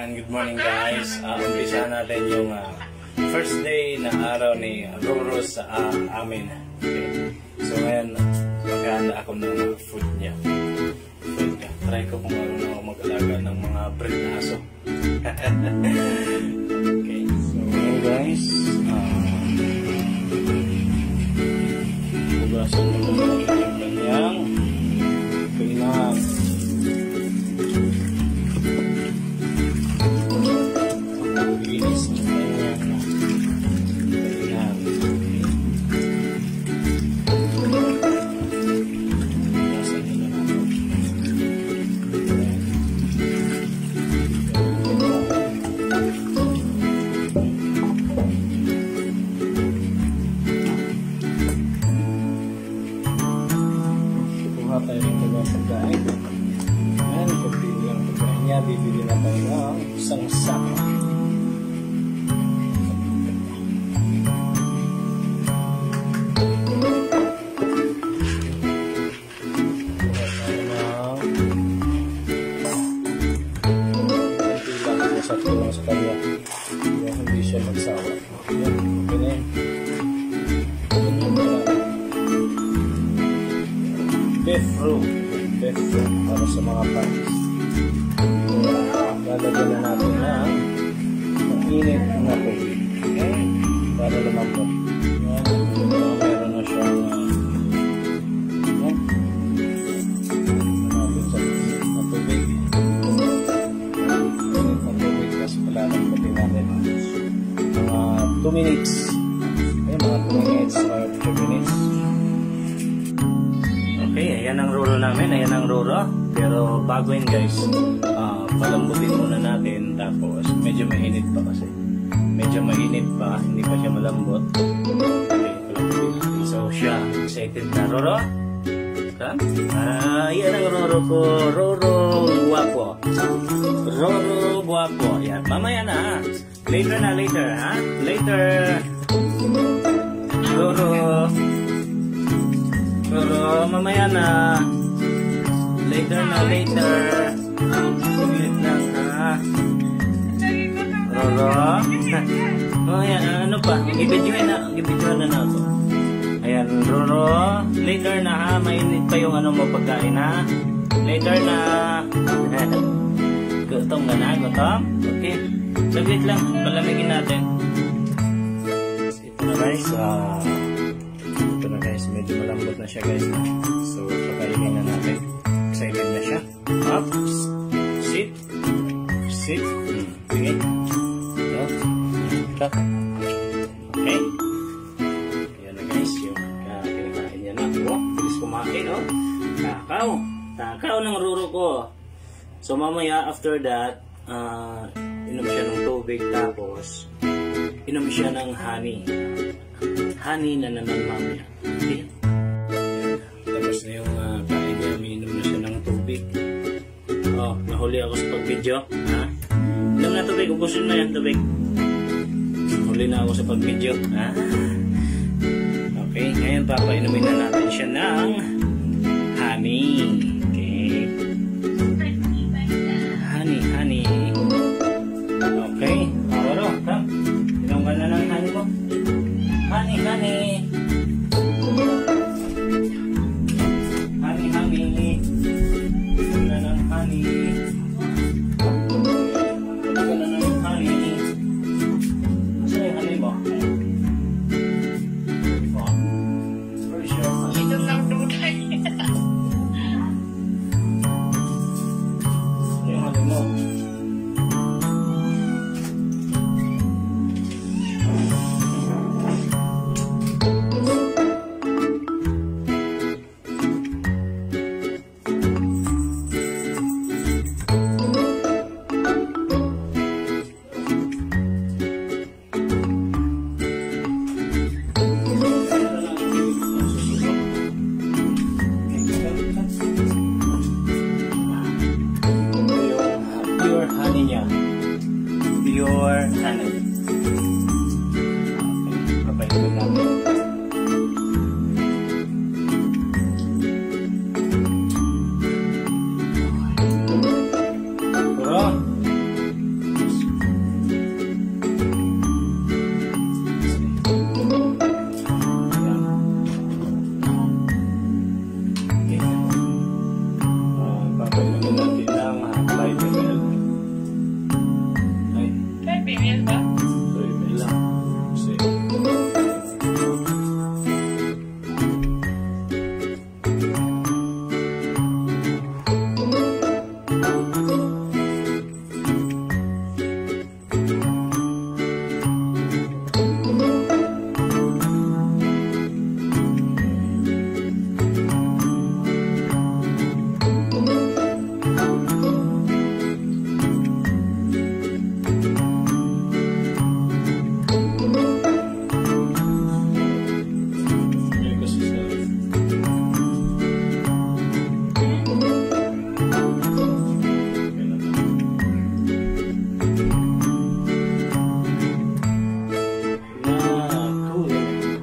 Ayan, good morning guys. Uh, umpisa natin yung uh, first day na araw ni Roro sa uh, amin. Okay. So ngayon, maghahanda ako ng food niya. Food niya. Try ko kung ano mag-alaga ng mga breed na aso. Beef roux. Beef roux para sa mga patis. Lalagyan na natin ng mainit na tubig. Mga 2 minutes or 3 minutes. Okay, ayan ang roro namin, ayan ang roro. Pero bago yun guys, ah, palambutin muna natin tapos medyo mainit pa kasi. Medyo mainit pa, hindi pa siya malambot. Okay, palambutin. So siya, excited na. Roro? Ka? Ah, yan ang roro ko. Roro guwapo. Roro guwapo. Yan, mamaya na ha. Later na, later ha. Later. Roro. Pero mamaya na. Later na, later. Saglit lang ha. Roro. Mamaya, ano pa? Ibidyoin na. Ibidyoin na na ako. Ayan, Roro. Later na ha. Mainit pa yung ano mo pagkain ha. Later na. Gutom ka na, gutom? Okay. Saglit lang. Palamigin natin. Na guys. Ah... Ito na guys, medyo malambot na siya guys. So, pakainin na natin. Excited na siya. Up. Sit. Sit. Okay. No. Cut. Okay. Ayan na guys, yung uh, kinakain niya na. Oh, bilis kumain, oh. Takaw. Takaw ng ruro ko. So, mamaya after that, uh, inom siya ng tubig tapos inom siya ng honey honey na naman mamaya. Okay? Tapos na yung uh, kain niya, umiinom na siya ng tubig. Oh, nahuli ako sa pag-video. Ha? Inom na tubig, ubusin mo yan tubig. Nahuli na ako sa pag-video. Ha? Okay, ngayon papainumin na natin siya ng honey. money. Niya. Pure honey. Okay, papainin natin.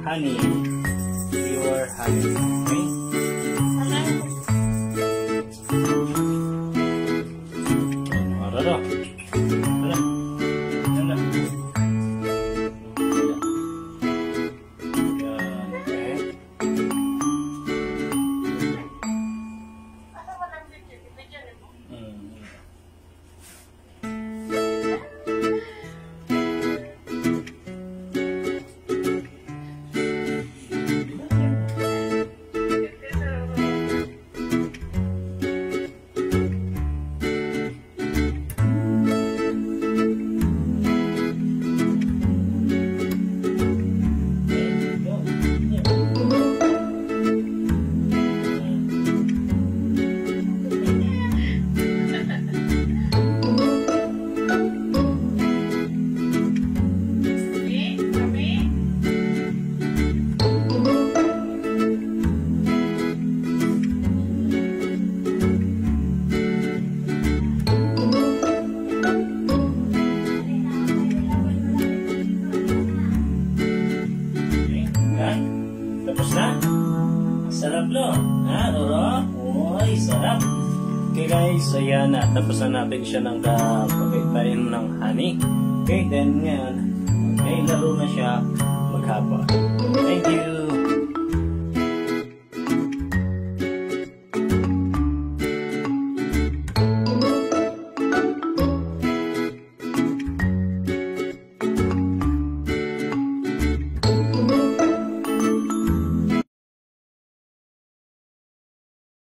Honey. Pure honey. Ha, Roro? Uy, sarap. Okay guys, so yan na. Tapos na natin siya ng kapagkain ng honey. Okay, then ngayon, okay, laro na siya maghaba.